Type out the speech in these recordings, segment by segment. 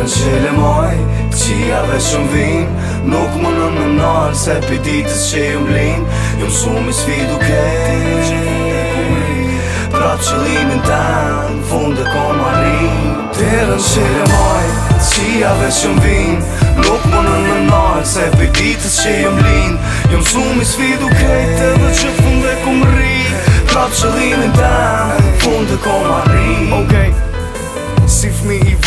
Dhe që e le moj, të qia dhe që më vim Nuk më në në nërë, se për ditës që e më blim Jo më sumë i sfi duke Pra të qëllimin të në fund dhe konë më që le moj, qia dhe që më vim Nuk më në në nërë, se për ditës që e më blim Jo i sfi duke Dhe dhe që fund dhe konë Pra qëllimin të në fund dhe konë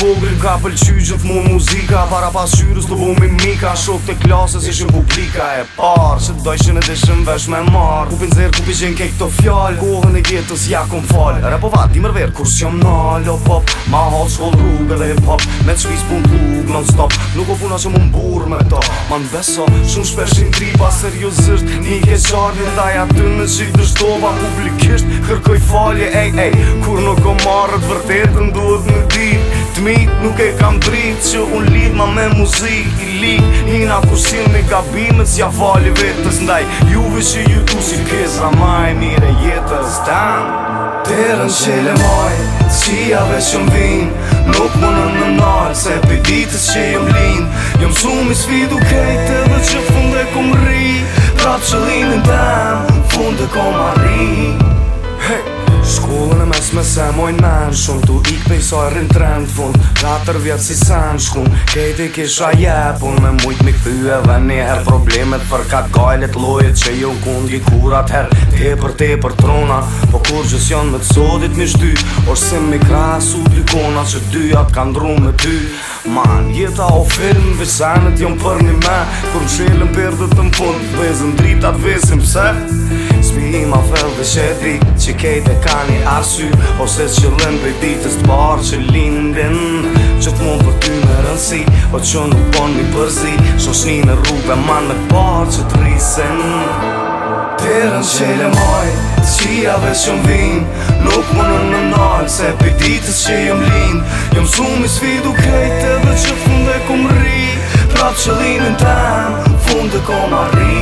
vogël Ka pëlqy gjithë muzika Para pas qyrës të bumi mika Shok të klasës ishën publika e parë Që dojshën edhe dishën vesh me marr Kupin zirë, kupi gjenë kek këto fjalë Kohën e gjetës ja kom falë Repo va, di mërver, kur s'jom nalë O pop, ma hot shkollë rrugë dhe hip Me të pun të rrugë non stop Nuk o puna që mund burë me to Ma beso, shumë shpeshin tripa Seriosisht, një ke qarë taj aty me qik dështova Publikisht, kërkoj falje, ej, ej Kur nuk o marë të vërtetën duhet në ditë të Nuk e kam drit që unë lit ma me muzik I lik një nga kusil me gabimet Sja fali vetës ndaj Juve që ju tu si kez ma e mire jetës dan Terën që le maj Qia që më vin Nuk më në në nalë Se për ditës që jëm lin Jëm su i sfidu kejt Edhe që funde kom ri Pra të që linin tem Funde kom se moj nënë shumë Tu ik pej sa rrën të rëndë fund Katër vjetë si sënë shkun i kisha jepun Me mujt mi këthy e dhe njëherë Problemet për ka gajlet lojet Që jo në kundi kurat herë Te për te për trona Po kur gjës janë me të sodit mi shty Orë sim mi krasu të likona Që dyat kanë dru me ty Man, jeta o film Vesenet jom për një me Kur në shilën për të më fund Vezën drita të vesim pse shpi i ma fell dhe shedi Që kejt e ka një arsy Ose që lën për ditës të barë që lindin Që të mund për ty me rënsi O po që nuk bon një përzi Që një në rrugë dhe ma në barë që të risin Përën që le moj Të qia dhe që më vin Nuk më në në nalë Se për ditës që jëm lin Jëm su më sfidu kejt dhe që fund e kumë rri Pra që linën tem Fund e kumë arri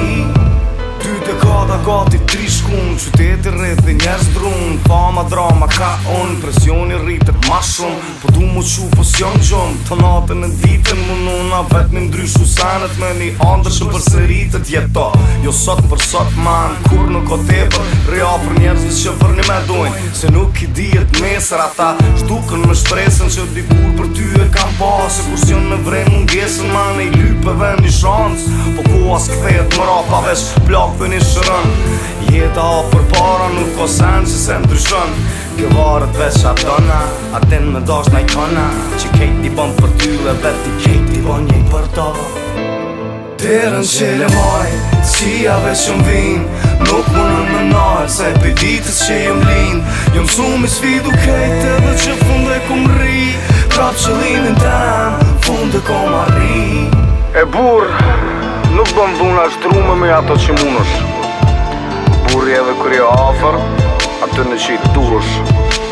Kota, kota i fund Qyteti rrit dhe njerës drun Fama drama ka unë Presjoni rritet ma shumë Po du mu qu po s'jon gjumë Të natën e ditën mu nuna Vet me ndryshu sanët me një andrë Shë për sëritet jeto Jo sot për sot man Kur nuk o tepër Rja për njerës që për një me dojnë Se nuk i dijet mesër ata Shtukën me shpresën që dikur për ty e kam pa Se kur s'jon me vrej mungesën ma Ne i lypeve një shans Po ku as këthejet më rapa vesh Plak ta o për para nuk ko sen që se ndryshon Kjo varët veç a dona, a me dash na ikona Që kejt i bon për ty dhe vet i kejt i bon një për ta Tërën që le maj, të qia veç jëm vin Nuk më me më nalë, se për ditës që jëm lin Jëm su me svidu kejt e që funde ku më ri Trap që linin tem, funde ku më ri E burë Nuk do më dhuna është me ato që munësh kur je dhe kur je aty në që i